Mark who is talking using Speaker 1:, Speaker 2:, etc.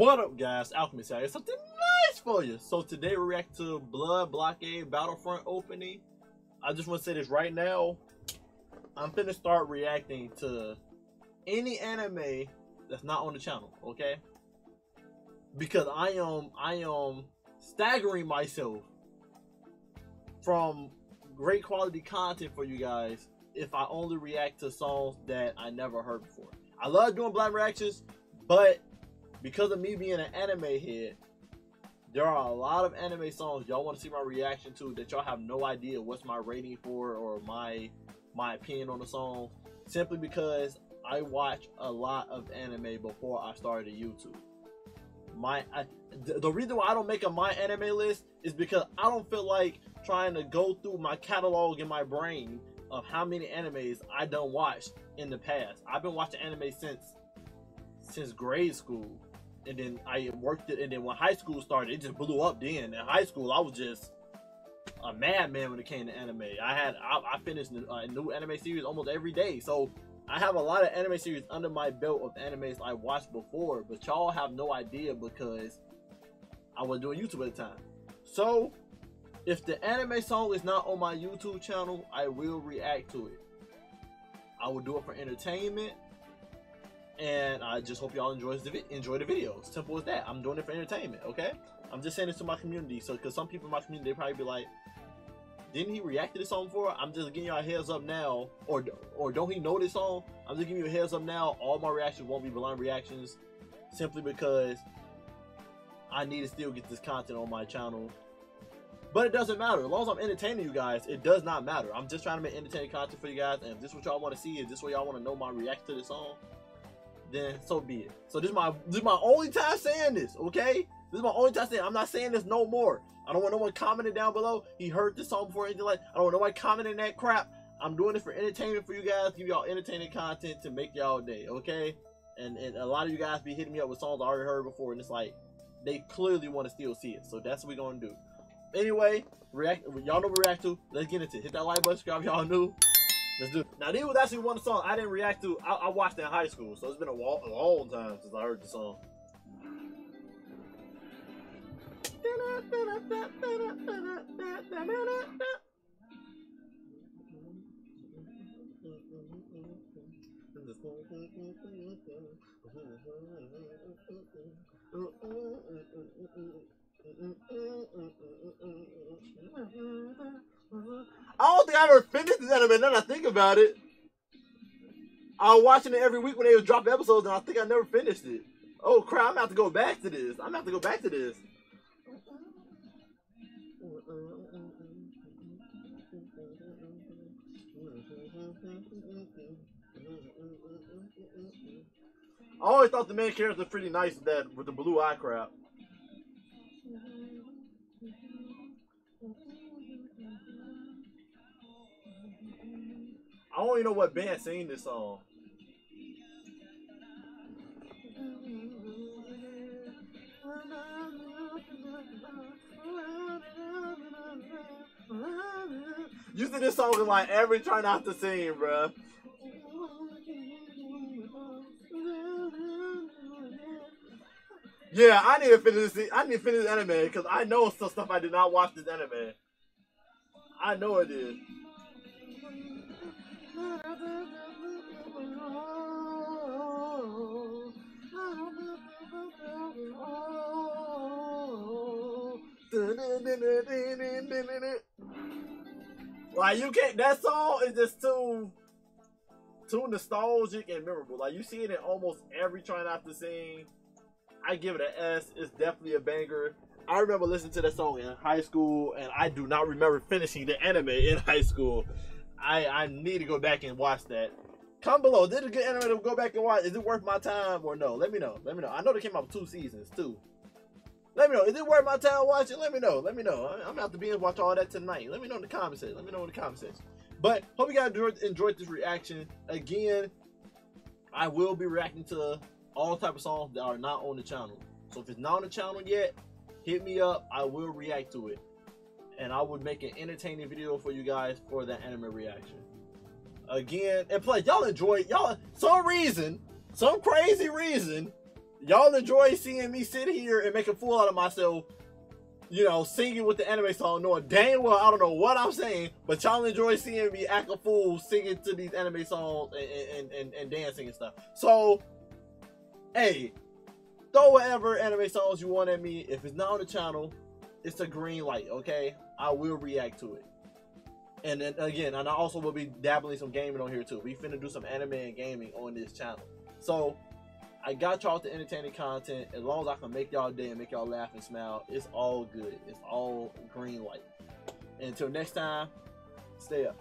Speaker 1: What up, guys? Alchemist here. Something nice for you. So today we react to Blood Blockade Battlefront opening. I just want to say this right now. I'm finna start reacting to any anime that's not on the channel, okay? Because I am I am staggering myself from great quality content for you guys if I only react to songs that I never heard before. I love doing blind reactions, but because of me being an anime head, there are a lot of anime songs y'all want to see my reaction to that y'all have no idea what's my rating for or my my opinion on the song simply because I watch a lot of anime before I started YouTube. My I, the reason why I don't make a my anime list is because I don't feel like trying to go through my catalog in my brain of how many animes I don't watch in the past. I've been watching anime since since grade school and then I worked it, and then when high school started, it just blew up. Then in high school, I was just a madman when it came to anime. I had I, I finished a new anime series almost every day, so I have a lot of anime series under my belt of animes I watched before, but y'all have no idea because I was doing YouTube at the time. So if the anime song is not on my YouTube channel, I will react to it. I will do it for entertainment and I just hope y'all enjoy the enjoy the videos. Simple as that. I'm doing it for entertainment. Okay. I'm just saying this to my community, so because some people in my community they probably be like, didn't he react to this song before? I'm just giving y'all heads up now, or or don't he know this song? I'm just giving you a heads up now. All my reactions won't be blind reactions, simply because I need to still get this content on my channel. But it doesn't matter. As long as I'm entertaining you guys, it does not matter. I'm just trying to make entertaining content for you guys. And if this is what y'all want to see, is this what y'all want to know my reaction to the song, then so be it. So this is my this is my only time saying this, okay? This is my only time saying I'm not saying this no more. I don't want no one commenting down below. He heard this song before anything like I don't want no one commenting that crap. I'm doing it for entertainment for you guys, give y'all entertaining content to make y'all day, okay? And and a lot of you guys be hitting me up with songs I already heard before, and it's like they clearly want to still see it. So that's what we're gonna do. Anyway, react y'all know we react to. Let's get into it. Hit that like button, subscribe y'all new. Let's do. Now, this was actually one song I didn't react to. I, I watched in high school, so it's been a, long, a long time since I heard the song. I don't think I ever finished this anime. Now that I think about it, I was watching it every week when they was dropping episodes, and I think I never finished it. Oh crap! I'm have to go back to this. I'm have to go back to this. I always thought the main character was pretty nice with that with the blue eye crap. I don't even know what band sing this song. Using this song in like every try not to sing, bruh. Yeah, I need to finish this. I need to finish anime because I know some stuff I did not watch this anime. I know it is. Like you can't. That song is just too, too nostalgic and memorable. Like you see it in almost every try not to sing. I give it an S. It's definitely a banger. I remember listening to that song in high school, and I do not remember finishing the anime in high school. I I need to go back and watch that. Comment below. Did a good anime to go back and watch? Is it worth my time or no? Let me know. Let me know. I know they came out two seasons too. Let me know. Is it worth my time watching? Let me know. Let me know. I'm about to be and watch all that tonight. Let me know in the comments. Let me know in the comments. But hope you guys enjoyed, enjoyed this reaction. Again, I will be reacting to all type of songs that are not on the channel. So if it's not on the channel yet, hit me up. I will react to it. And I would make an entertaining video for you guys for that anime reaction. Again, and plus y'all enjoy y'all some reason, some crazy reason, y'all enjoy seeing me sit here and make a fool out of myself you know, singing with the anime song, knowing damn well I don't know what I'm saying, but y'all enjoy seeing me act a fool singing to these anime songs and, and, and, and dancing and stuff. So, hey, throw whatever anime songs you want at me. If it's not on the channel, it's a green light, okay? I will react to it. And then again, and I also will be dabbling some gaming on here too. We finna do some anime and gaming on this channel. So I got y'all the entertaining content. As long as I can make y'all day and make y'all laugh and smile, it's all good. It's all green light. Until next time, stay up.